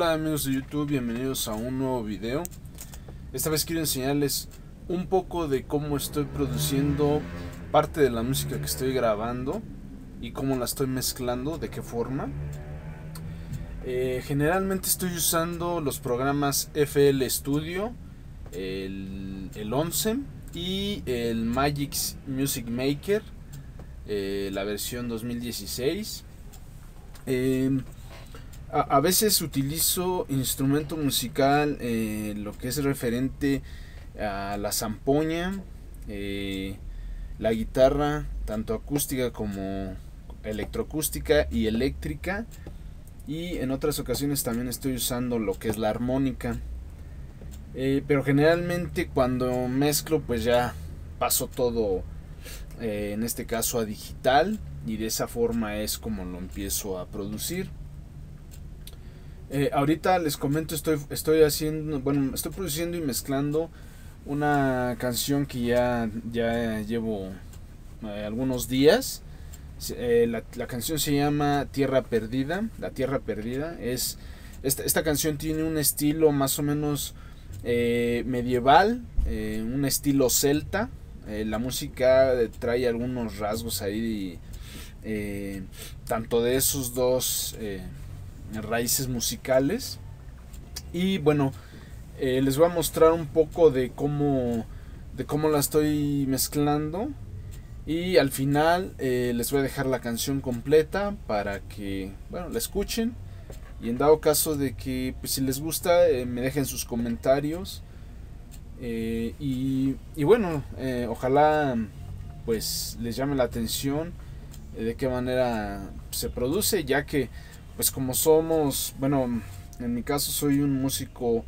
Hola amigos de YouTube, bienvenidos a un nuevo video. Esta vez quiero enseñarles un poco de cómo estoy produciendo parte de la música que estoy grabando y cómo la estoy mezclando, de qué forma. Eh, generalmente estoy usando los programas FL Studio, el, el 11 y el Magic Music Maker, eh, la versión 2016. A, veces utilizo instrumento musical, eh, lo que es referente a la zampoña, eh, la guitarra, tanto acústica como electroacústica y eléctrica. Y en otras ocasiones también estoy usando lo que es la armónica. Eh, pero generalmente cuando mezclo pues ya paso todo en este caso a digital y de esa forma es como lo empiezo a producir. Eh, ahorita les comento, estoy, estoy haciendo, bueno, estoy produciendo y mezclando una canción que ya, ya llevo eh, algunos días. Eh, la, canción se llama Tierra Perdida. La Tierra Perdida es. Esta, esta canción tiene un estilo más o menos medieval, un estilo celta. la música trae algunos rasgos ahí, tanto de esos dos raíces musicales. Y bueno, eh, les voy a mostrar un poco de cómo, de cómo la estoy mezclando. Y al final eh, les voy a dejar la canción completa para que, bueno, la escuchen. Y en dado caso de que, pues, si les gusta, eh, me dejen sus comentarios. y, y, bueno, ojalá pues les llame la atención de qué manera se produce, ya que pues como somos, bueno, en mi caso soy un músico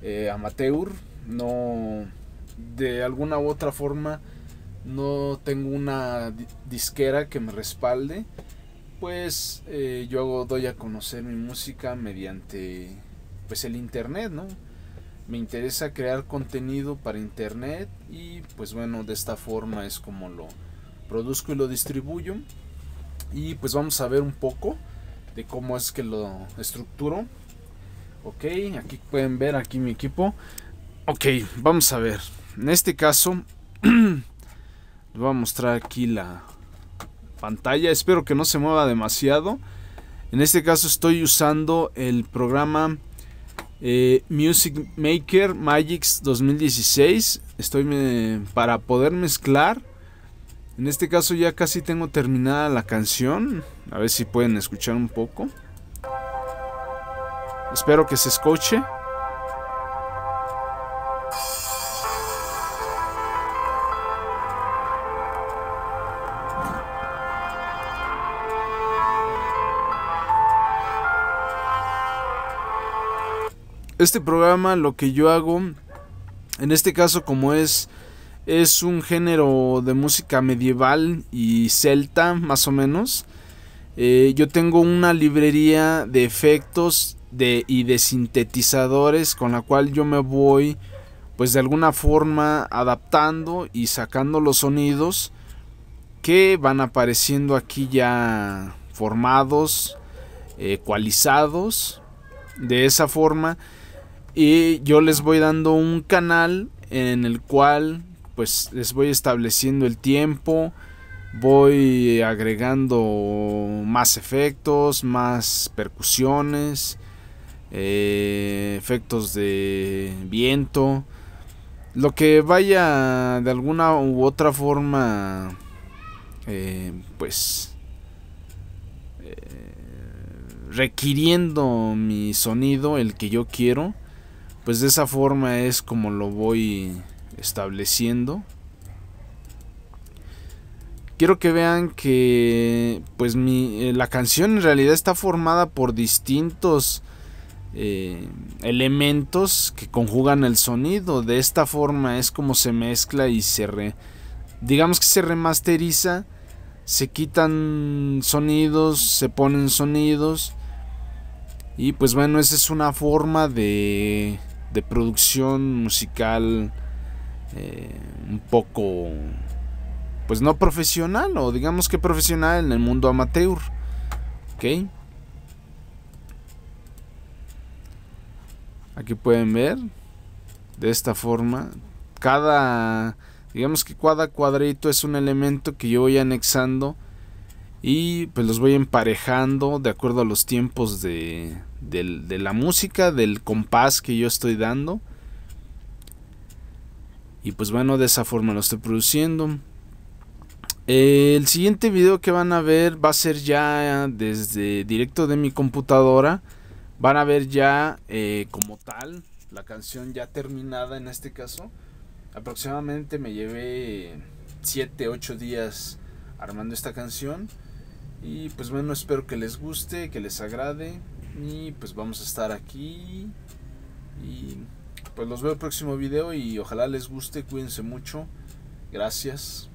eh, amateur, no de alguna u otra forma no tengo una disquera que me respalde, pues eh, yo hago, doy a conocer mi música mediante pues el internet, ¿no? Me interesa crear contenido para internet y pues bueno, de esta forma es como lo produzco y lo distribuyo. Y pues vamos a ver un poco de cómo es que lo estructuro. Ok, aquí pueden ver aquí mi equipo. Ok, vamos a ver. En este caso, les voy a mostrar aquí la pantalla. Espero que no se mueva demasiado. En este caso estoy usando el programa eh, Music Maker Magix 2016. Estoy para poder mezclar en este caso ya casi tengo terminada la canción. A ver si pueden escuchar un poco. Espero que se escuche. Este programa lo que yo hago, en este caso como es es un género de música medieval y celta, más o menos. Eh, yo tengo una librería de efectos de, y de sintetizadores con la cual yo me voy, pues de alguna forma, adaptando y sacando los sonidos que van apareciendo aquí ya formados, ecualizados, de esa forma. Y yo les voy dando un canal en el cual pues les voy estableciendo el tiempo, voy agregando más efectos, más percusiones, eh, efectos de viento, lo que vaya de alguna u otra forma, eh, pues eh, requiriendo mi sonido, el que yo quiero, pues de esa forma es como lo voy estableciendo. Quiero que vean que pues mi, eh, la canción en realidad está formada por distintos eh, elementos que conjugan el sonido. De esta forma es como se mezcla y se re, digamos que se remasteriza, se quitan sonidos, se ponen sonidos. Y pues bueno, esa es una forma de, de producción musical eh, un poco, pues no profesional, o digamos que profesional en el mundo amateur. ¿Ok? Aquí pueden ver de esta forma. Cada, digamos que cada cuadrito es un elemento que yo voy anexando y pues los voy emparejando de acuerdo a los tiempos de, de la música, del compás que yo estoy dando. Y pues bueno, de esa forma lo estoy produciendo. El siguiente video que van a ver va a ser ya desde directo de mi computadora. Van a ver ya eh, como tal la canción ya terminada en este caso. Aproximadamente me llevé 7, 8 días armando esta canción. Y pues bueno, espero que les guste, que les agrade. Y pues vamos a estar aquí. Y pues los veo el próximo video y ojalá les guste, cuídense mucho. Gracias.